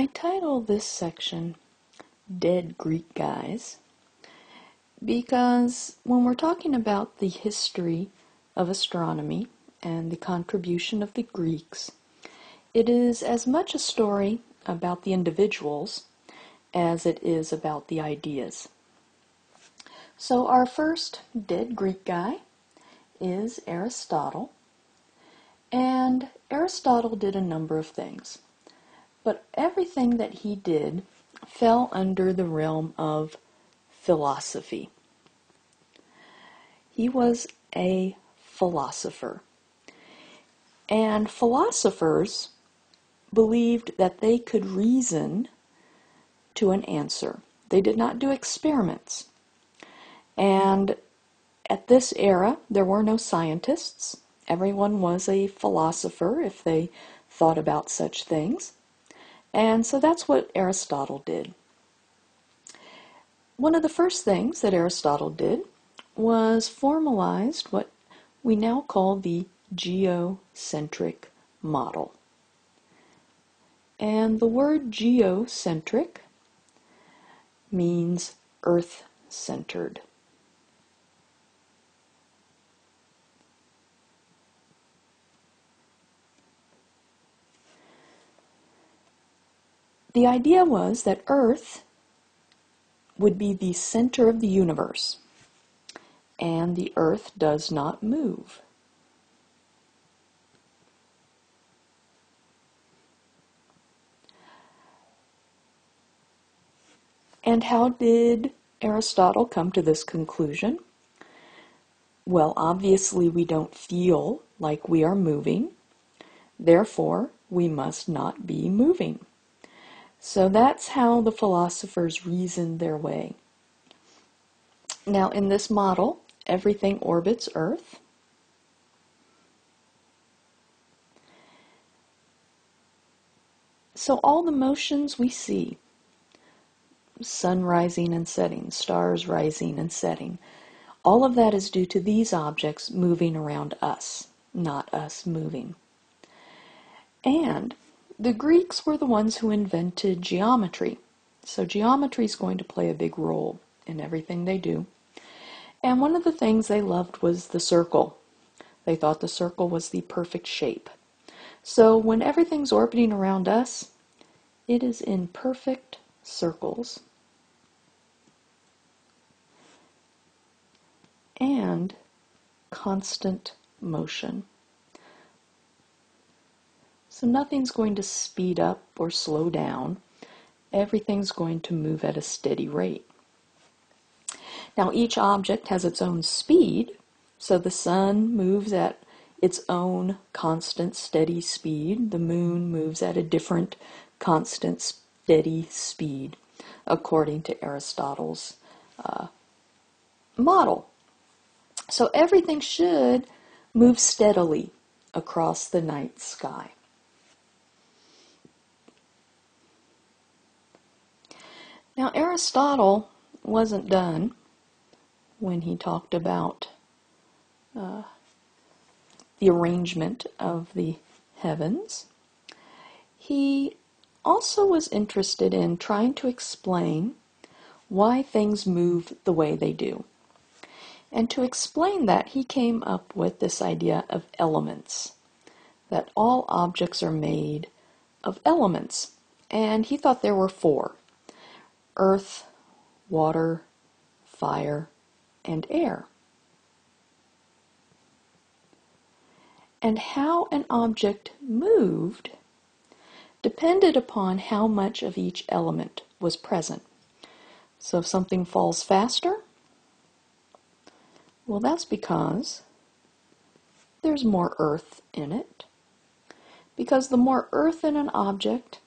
I title this section Dead Greek Guys because when we're talking about the history of astronomy and the contribution of the Greeks, it is as much a story about the individuals as it is about the ideas. So, our first dead Greek guy is Aristotle. And Aristotle did a number of things. But everything that he did fell under the realm of philosophy. He was a philosopher. And philosophers believed that they could reason to an answer. They did not do experiments. And at this era, there were no scientists. Everyone was a philosopher if they thought about such things. And so that's what Aristotle did. One of the first things that Aristotle did was formalized what we now call the geocentric model. And the word geocentric means earth centered. The idea was that Earth would be the center of the universe, and the Earth does not move. And how did Aristotle come to this conclusion? Well, obviously, we don't feel like we are moving, therefore, we must not be moving. So that's how the philosophers reasoned their way. Now, in this model, everything orbits Earth. So, all the motions we see sun rising and setting, stars rising and setting all of that is due to these objects moving around us, not us moving. And the Greeks were the ones who invented geometry. So geometry is going to play a big role in everything they do. And one of the things they loved was the circle. They thought the circle was the perfect shape. So when everything's orbiting around us, it is in perfect circles. And constant motion. So nothing's going to speed up or slow down. Everything's going to move at a steady rate. Now each object has its own speed, so the sun moves at its own constant steady speed. The moon moves at a different constant steady speed, according to Aristotle's uh, model. So everything should move steadily across the night sky. Now, Aristotle wasn't done when he talked about uh, the arrangement of the heavens. He also was interested in trying to explain why things move the way they do. And to explain that, he came up with this idea of elements, that all objects are made of elements. And he thought there were four earth, water, fire, and air. And how an object moved depended upon how much of each element was present. So if something falls faster, well, that's because there's more earth in it. Because the more earth in an object,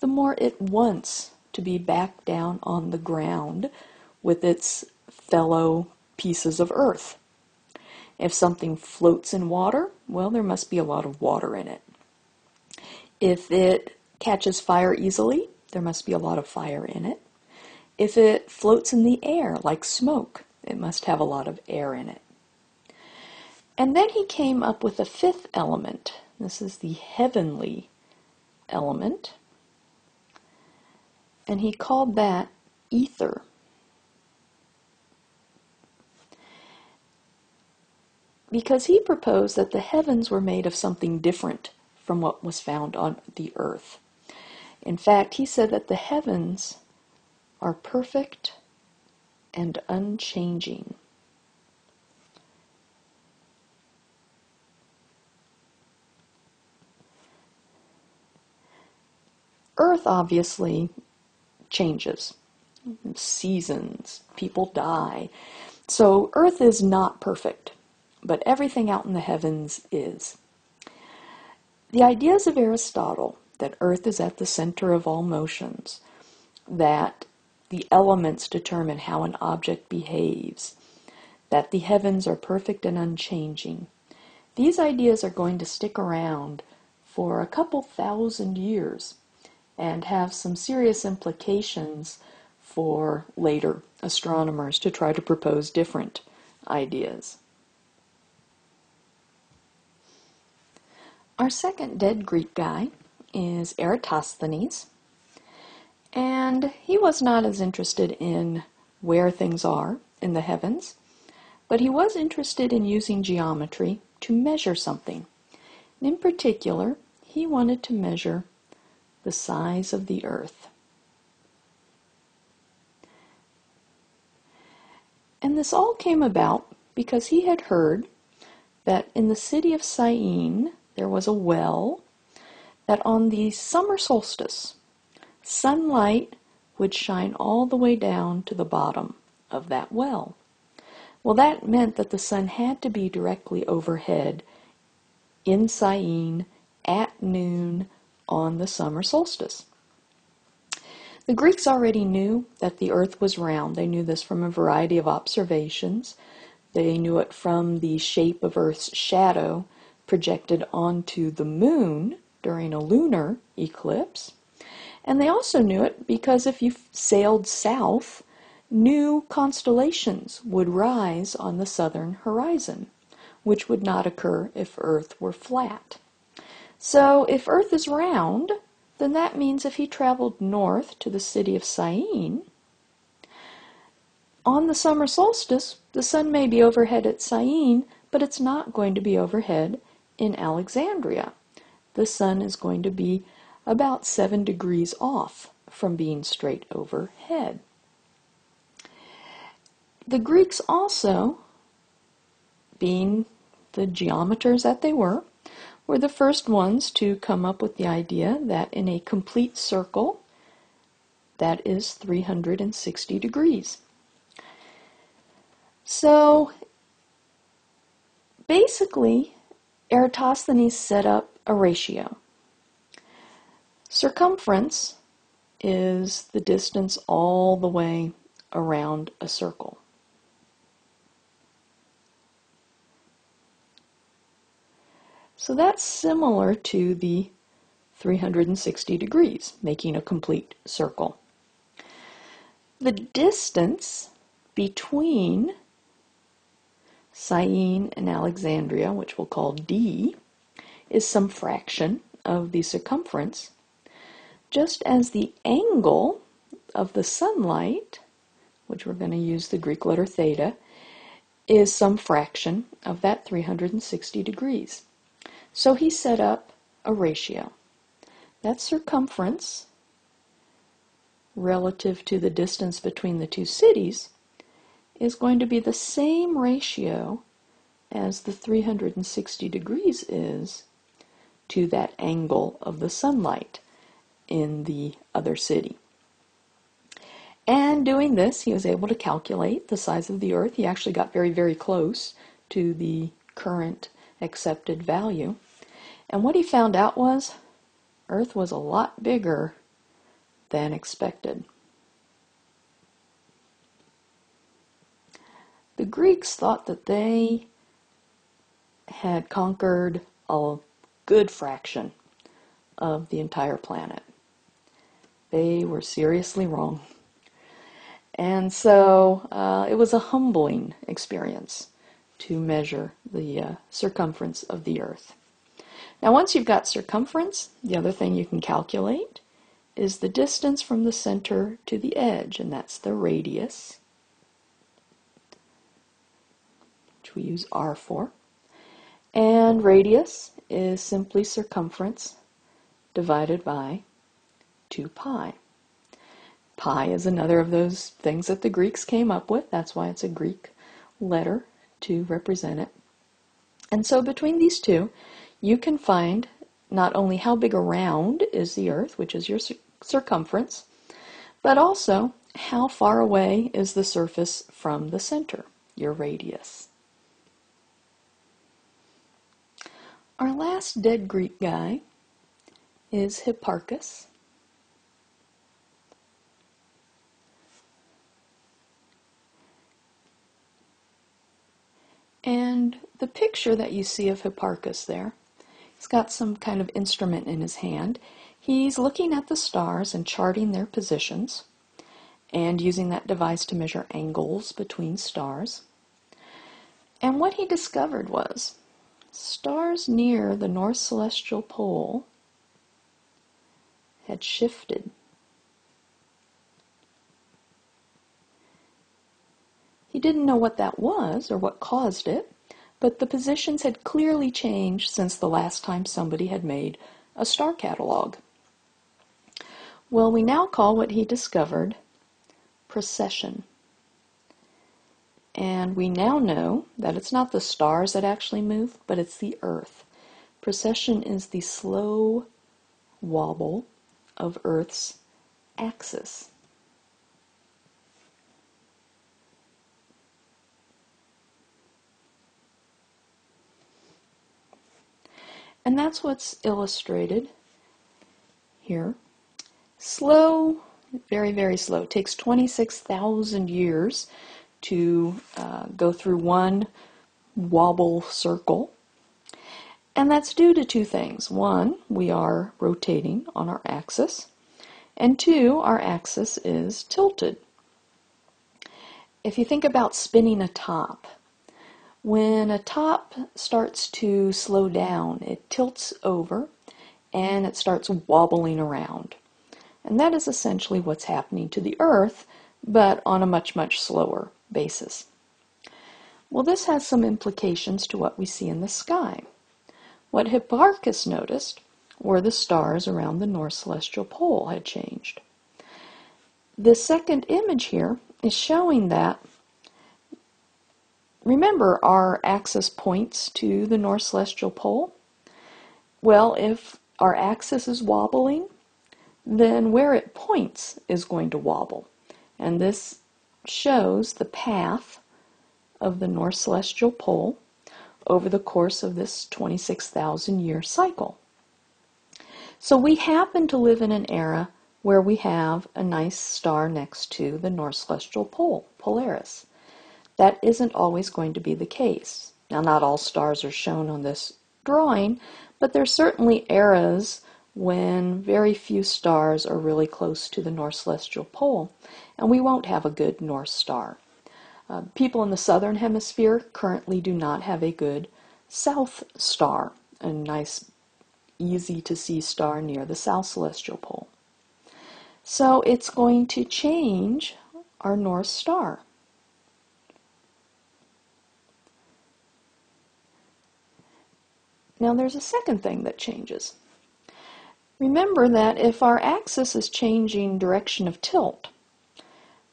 the more it wants to be back down on the ground with its fellow pieces of earth. If something floats in water, well, there must be a lot of water in it. If it catches fire easily, there must be a lot of fire in it. If it floats in the air like smoke, it must have a lot of air in it. And then he came up with a fifth element. This is the heavenly element. And he called that ether. Because he proposed that the heavens were made of something different from what was found on the earth. In fact, he said that the heavens are perfect and unchanging. Earth obviously changes. Seasons, people die. So Earth is not perfect, but everything out in the heavens is. The ideas of Aristotle that Earth is at the center of all motions, that the elements determine how an object behaves, that the heavens are perfect and unchanging. These ideas are going to stick around for a couple thousand years and have some serious implications for later astronomers to try to propose different ideas. Our second dead Greek guy is Eratosthenes, and he was not as interested in where things are in the heavens, but he was interested in using geometry to measure something. in particular, he wanted to measure the size of the earth. And this all came about because he had heard that in the city of Syene there was a well that on the summer solstice, sunlight would shine all the way down to the bottom of that well. Well, that meant that the sun had to be directly overhead in Syene at noon on the summer solstice. The Greeks already knew that the earth was round. They knew this from a variety of observations. They knew it from the shape of Earth's shadow projected onto the moon during a lunar eclipse. And they also knew it because if you sailed south, new constellations would rise on the southern horizon, which would not occur if Earth were flat. So if Earth is round, then that means if he traveled north to the city of Syene, on the summer solstice, the sun may be overhead at Syene, but it's not going to be overhead in Alexandria. The sun is going to be about seven degrees off from being straight overhead. The Greeks also, being the geometers that they were, were the first ones to come up with the idea that in a complete circle, that is 360 degrees. So basically, Eratosthenes set up a ratio. Circumference is the distance all the way around a circle. So that's similar to the 360 degrees, making a complete circle. The distance between Syene and Alexandria, which we'll call d, is some fraction of the circumference, just as the angle of the sunlight, which we're going to use the Greek letter theta, is some fraction of that 360 degrees. So he set up a ratio. That circumference relative to the distance between the two cities is going to be the same ratio as the 360 degrees is to that angle of the sunlight in the other city. And doing this, he was able to calculate the size of the Earth. He actually got very, very close to the current accepted value. And what he found out was Earth was a lot bigger than expected. The Greeks thought that they had conquered a good fraction of the entire planet. They were seriously wrong. And so uh, it was a humbling experience to measure the uh, circumference of the Earth. Now, once you've got circumference, the other thing you can calculate is the distance from the center to the edge, and that's the radius, which we use r for. And radius is simply circumference divided by 2 pi. Pi is another of those things that the Greeks came up with. That's why it's a Greek letter to represent it. And so between these two, you can find not only how big around is the Earth, which is your circumference, but also how far away is the surface from the center, your radius. Our last dead Greek guy is Hipparchus. And the picture that you see of Hipparchus there, he's got some kind of instrument in his hand. He's looking at the stars and charting their positions and using that device to measure angles between stars. And what he discovered was stars near the north celestial pole had shifted. He didn't know what that was or what caused it, but the positions had clearly changed since the last time somebody had made a star catalog. Well, we now call what he discovered precession. And we now know that it's not the stars that actually move, but it's the Earth. Precession is the slow wobble of Earth's axis. And that's what's illustrated here. Slow, very, very slow. It takes 26,000 years to uh, go through one wobble circle. And that's due to two things. One, we are rotating on our axis. And two, our axis is tilted. If you think about spinning a top, when a top starts to slow down, it tilts over and it starts wobbling around. And that is essentially what's happening to the Earth, but on a much, much slower basis. Well, this has some implications to what we see in the sky. What Hipparchus noticed were the stars around the North Celestial Pole had changed. The second image here is showing that remember our axis points to the North Celestial Pole. Well, if our axis is wobbling, then where it points is going to wobble. And this shows the path of the North Celestial Pole over the course of this 26,000 year cycle. So we happen to live in an era where we have a nice star next to the North Celestial Pole, Polaris. That isn't always going to be the case. Now, not all stars are shown on this drawing, but there's certainly eras when very few stars are really close to the North Celestial Pole, and we won't have a good North Star. Uh, people in the southern hemisphere currently do not have a good South Star, a nice, easy to see star near the South Celestial Pole. So it's going to change our North Star. Now there's a second thing that changes. Remember that if our axis is changing direction of tilt,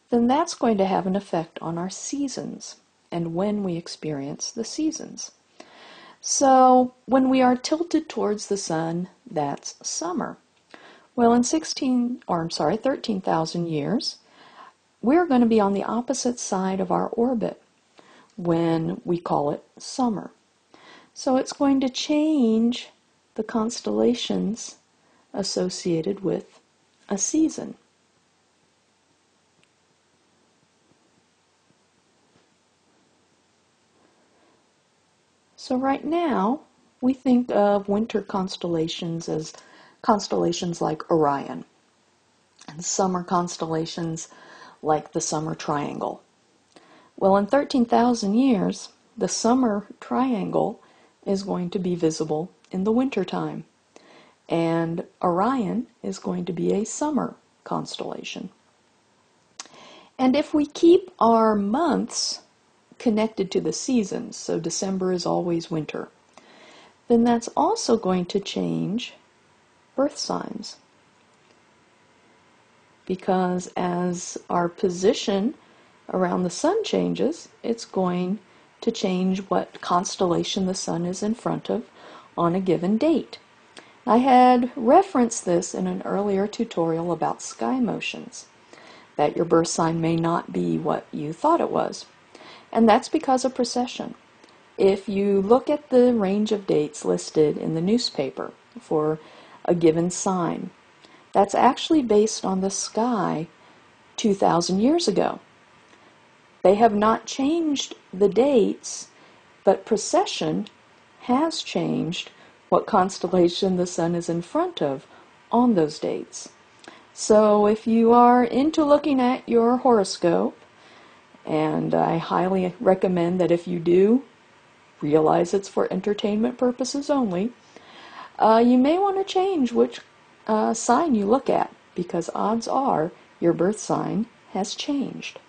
then that's going to have an effect on our seasons and when we experience the seasons. So when we are tilted towards the sun, that's summer. Well, in 16, or I'm sorry, 13,000 years, we're going to be on the opposite side of our orbit when we call it summer. So it's going to change the constellations associated with a season. So right now, we think of winter constellations as constellations like Orion, and summer constellations like the Summer Triangle. Well, in 13,000 years, the Summer Triangle is going to be visible in the wintertime. and Orion is going to be a summer constellation. And if we keep our months connected to the seasons, so December is always winter, then that's also going to change birth signs. Because as our position around the sun changes, it's going to change what constellation the sun is in front of on a given date. I had referenced this in an earlier tutorial about sky motions, that your birth sign may not be what you thought it was. And that's because of precession. If you look at the range of dates listed in the newspaper for a given sign, that's actually based on the sky 2,000 years ago. They have not changed the dates, but precession has changed what constellation the sun is in front of on those dates. So if you are into looking at your horoscope, and I highly recommend that if you do, realize it's for entertainment purposes only, uh, you may want to change which uh, sign you look at because odds are your birth sign has changed.